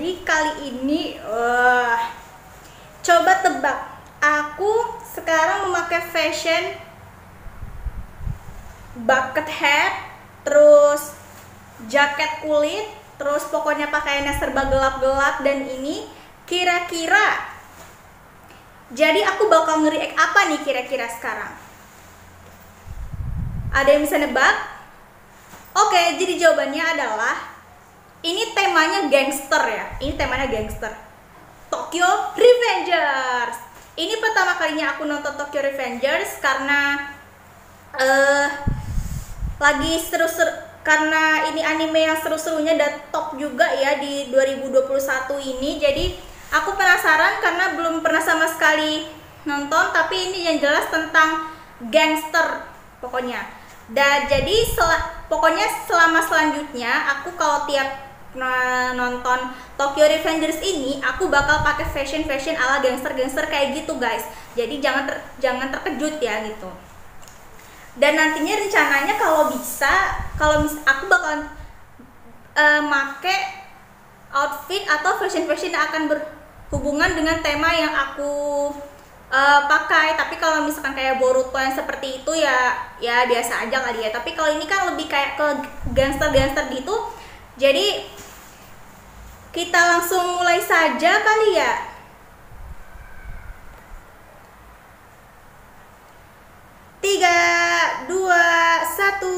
Jadi kali ini uh, coba tebak. Aku sekarang memakai fashion bucket hat, terus jaket kulit, terus pokoknya pakaiannya serba gelap-gelap dan ini kira-kira jadi aku bakal nge-react apa nih kira-kira sekarang? Ada yang bisa nebak? Oke, jadi jawabannya adalah ini temanya gangster ya. Ini temanya gangster. Tokyo Revengers. Ini pertama kalinya aku nonton Tokyo Revengers karena uh, lagi seru-seru karena ini anime yang seru-serunya dan top juga ya di 2021 ini. Jadi aku penasaran karena belum pernah sama sekali nonton tapi ini yang jelas tentang gangster pokoknya dan jadi sel pokoknya selama selanjutnya aku kalau tiap nonton Tokyo Revengers ini aku bakal pakai fashion fashion ala gangster gangster kayak gitu guys. Jadi jangan ter jangan terkejut ya gitu. Dan nantinya rencananya kalau bisa kalau mis aku bakal uh, make outfit atau fashion fashion yang akan berhubungan dengan tema yang aku uh, pakai. Tapi kalau misalkan kayak Boruto yang seperti itu ya ya biasa aja kali ya. Tapi kalau ini kan lebih kayak ke gangster-gangster gitu jadi kita langsung mulai saja kali ya? Tiga dua satu.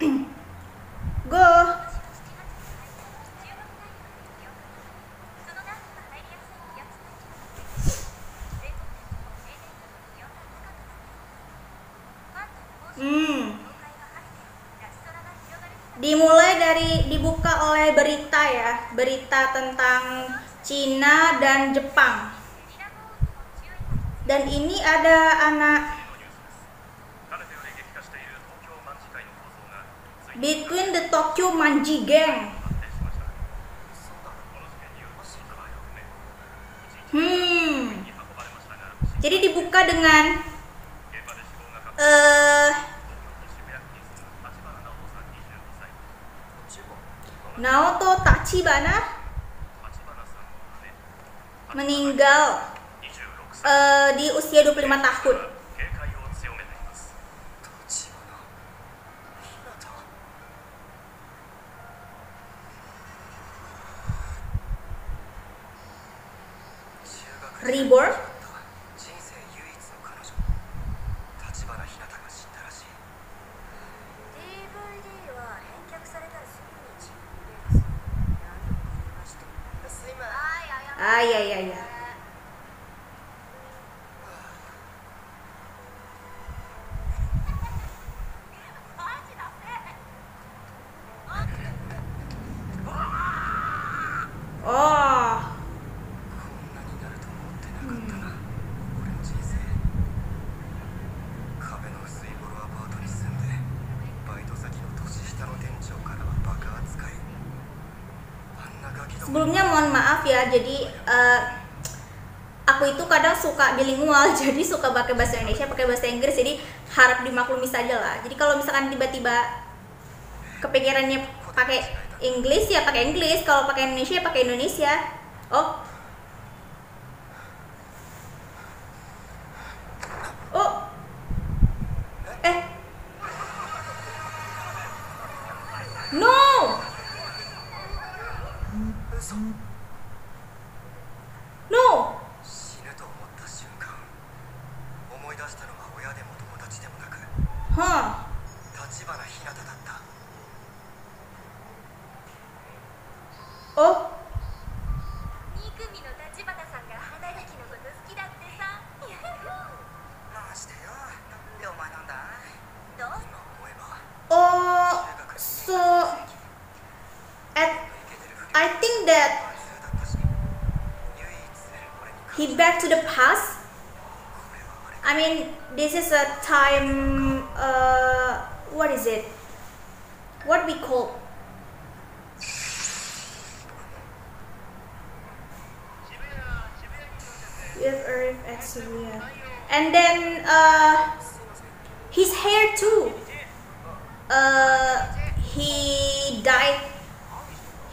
Go Hmm. Dimulai dari dibuka oleh berita ya, berita tentang Cina dan Jepang. Dan ini ada anak Between the Tokyo Manji Gang. Hmm. Jadi dibuka dengan Naoto Tachibana meninggal uh, di usia 25 tahun. Reborn maaf ya jadi uh, aku itu kadang suka bilingual jadi suka pakai bahasa Indonesia pakai bahasa Inggris jadi harap dimaklumi saja lah. Jadi kalau misalkan tiba-tiba kepikirannya pakai Inggris ya pakai Inggris kalau pakai Indonesia ya pakai Indonesia. Oh. Oh. Eh. No! That he back to the past. I mean, this is a time. Uh, what is it? What we call? At and then uh, his hair too. Uh, he dyed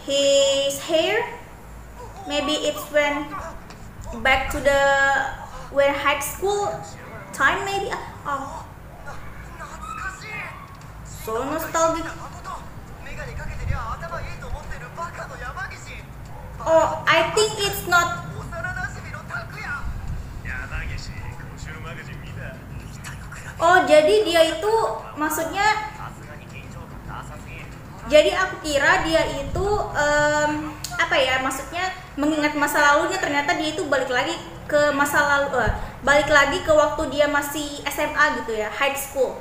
his hair. Maybe it's when back to the when high school time maybe? Oh so nostalgic. Oh I think it's not oh jadi dia itu maksudnya jadi aku kira dia itu um, apa ya maksudnya mengingat masa lalunya ternyata dia itu balik lagi ke masa lalu uh, balik lagi ke waktu dia masih SMA gitu ya high school.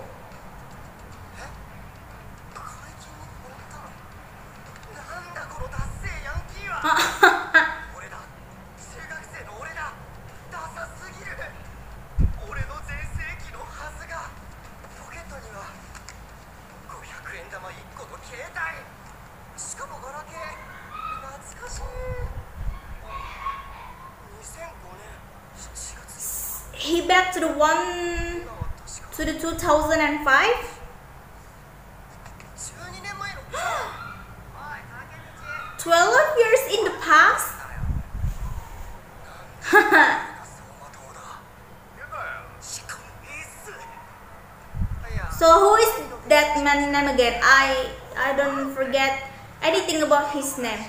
back to the one to the 2005 12 years in the past? So who is that man name again? I i don't forget anything about his name.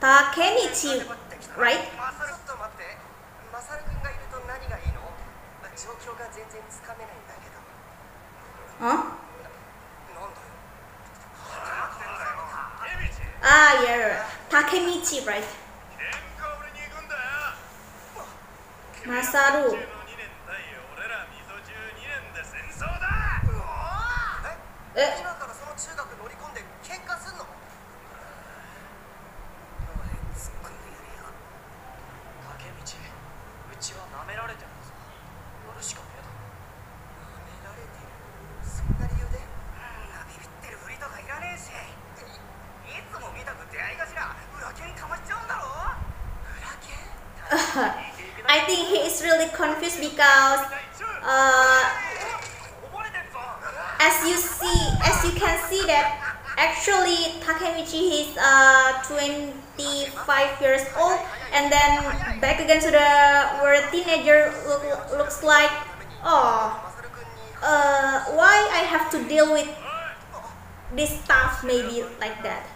Takemichi right? サル君がいると何がいいの、まあ、状況が全然つかめないんだけどあ？ああ、いや、竹道、right? マサル。え？I think he is really confused because uh, as you see as you can see that actually Takemichi is uh, 25 years old and then back again to the where teenager look, looks like oh uh, why I have to deal with this stuff maybe like that?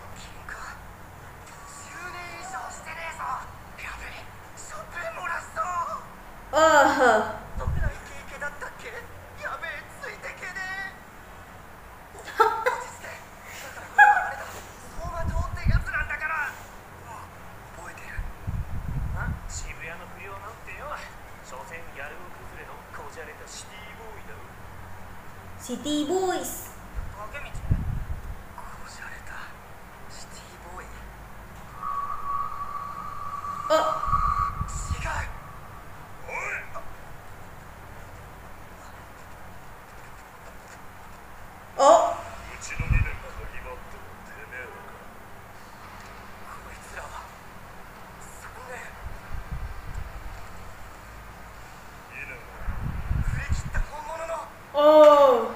Oh.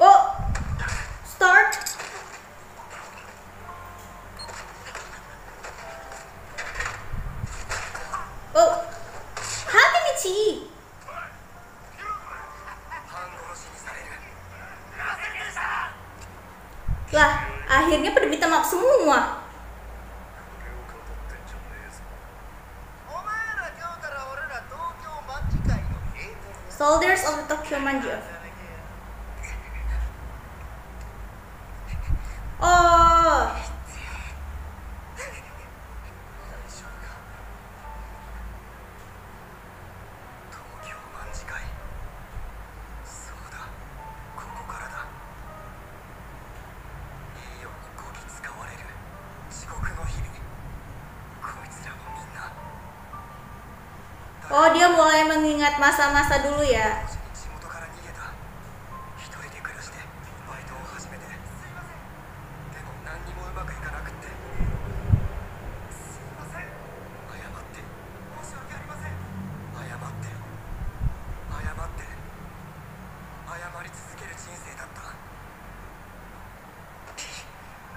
Oh. Oh. Lah, akhirnya pada minta maaf semua. soldiers of the Tokyo Manju. Oh,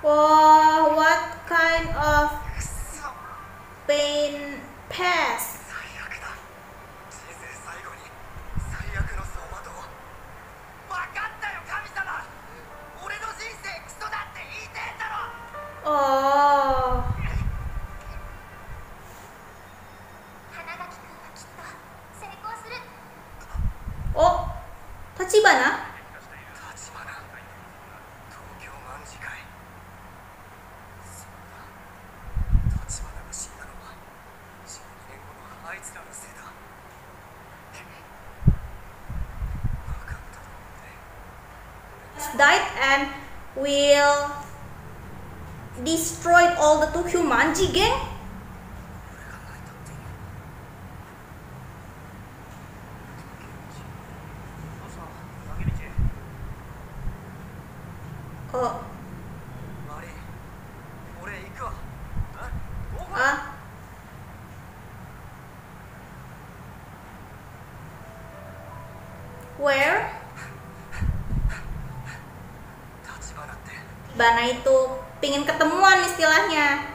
哇 died and will destroy all the two human. Gang Bana itu pingin ketemuan istilahnya.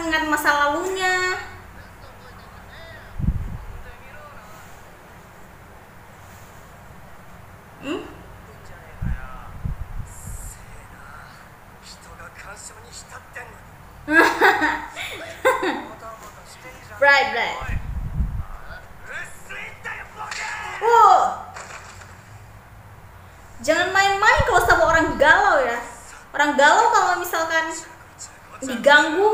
mengingat masa lalunya hmm? Jangan main-main kalau sama orang galau ya. Orang galau kalau misalkan diganggu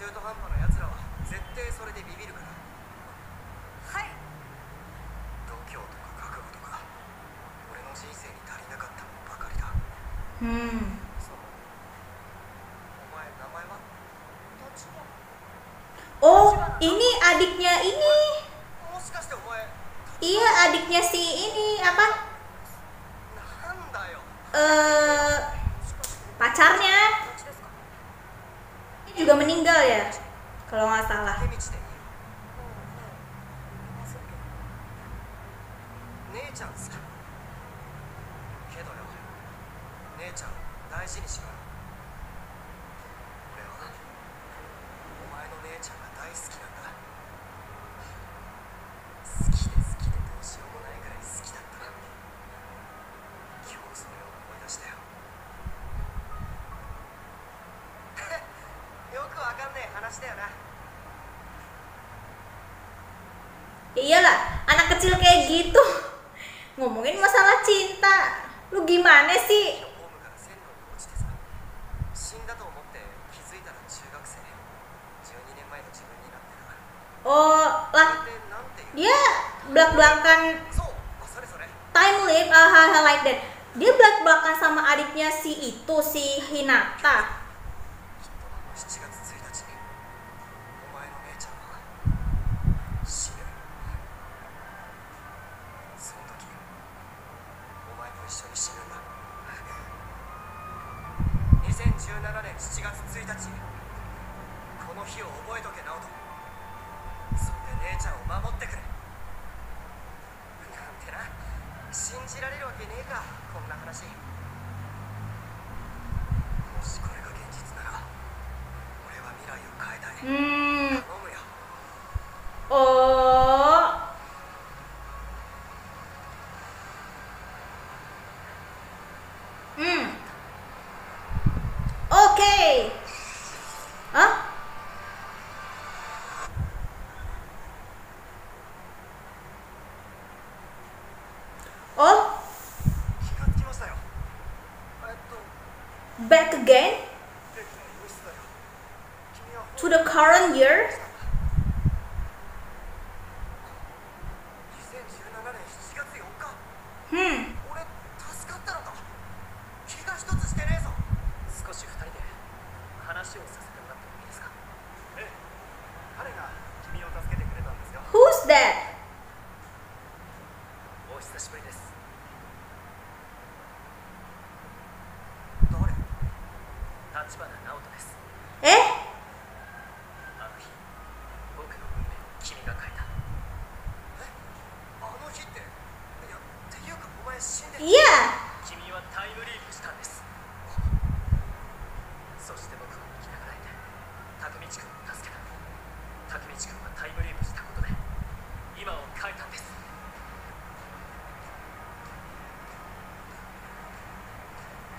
中途半端な奴らは絶対それでビビるから。はい。度胸とか覚悟とか俺の人生に足りなかったものばかりだ。うん。そう。お前名前は？立花 Oh, ini adiknya ini. Iya, adiknya si ini apa? Uh, kalau nggak salah Stay there. kecil kayak gitu. Ngomongin masalah cinta. Lu gimana sih? Oh lah. Dia belak belakan time leap ah, hal-hal like that. Dia belak belakan sama adiknya si itu si Hinata. resources.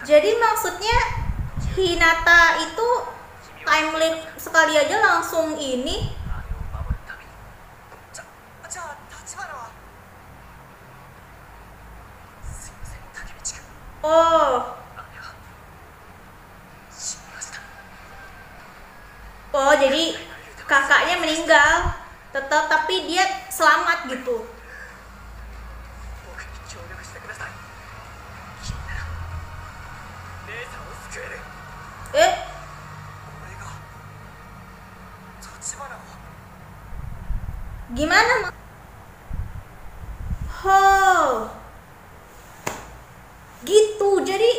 Jadi maksudnya Hinata itu time leap sekali aja langsung ini Oh. Oh, jadi kakaknya meninggal tetap tapi dia selamat gitu. Gimana? Ho. Gitu. Jadi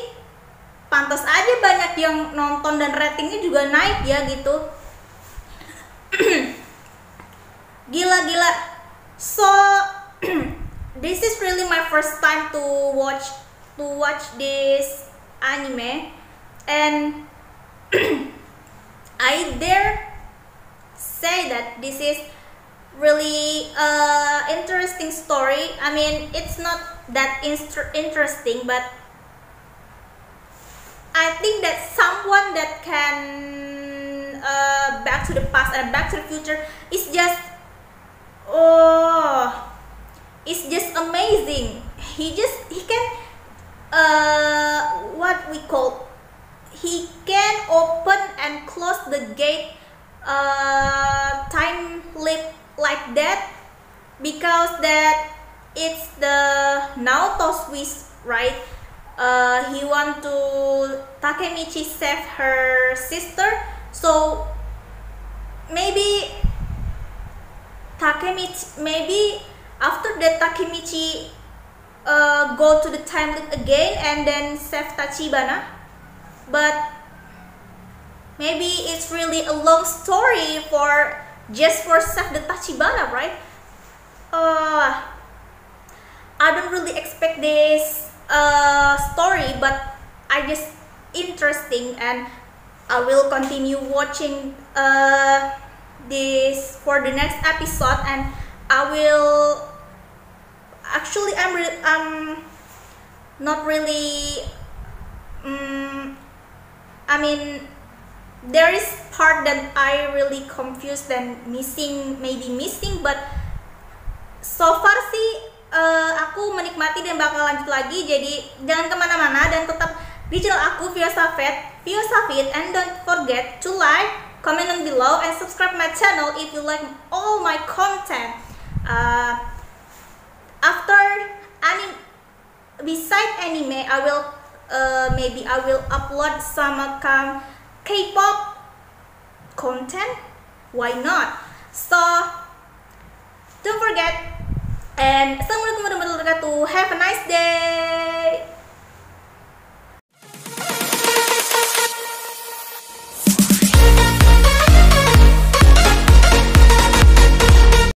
pantas aja banyak yang nonton dan ratingnya juga naik ya gitu. Gila-gila. so this is really my first time to watch to watch this anime and I dare say that this is really uh, interesting story. I mean, it's not that interesting, but I think that someone that can uh, back to the past and back to the future is just oh, it's just amazing. He just he can uh, what we call he can open and close the gate uh, time leap. like that because that it's the Naoto Swiss, right? Uh, he want to Takemichi save her sister, so maybe Takemichi maybe after that Takemichi uh, go to the time loop again and then save Tachibana, but maybe it's really a long story for just for save the Tachibana right? Uh, I don't really expect this uh, story but I just interesting and I will continue watching uh, this for the next episode and I will actually I'm re- I'm not really um, I mean there is part that I really confused and missing maybe missing but so far sih uh, aku menikmati dan bakal lanjut lagi. Jadi jangan ke mana-mana dan tetap di channel aku Via Safet Via Safit and don't forget to like comment down below and subscribe my channel if you like all my content. Uh, after anime beside anime I will uh, maybe I will upload some um, K-pop content? Why not? So don't forget and assalamualaikum warahmatullahi wabarakatuh. Have a nice day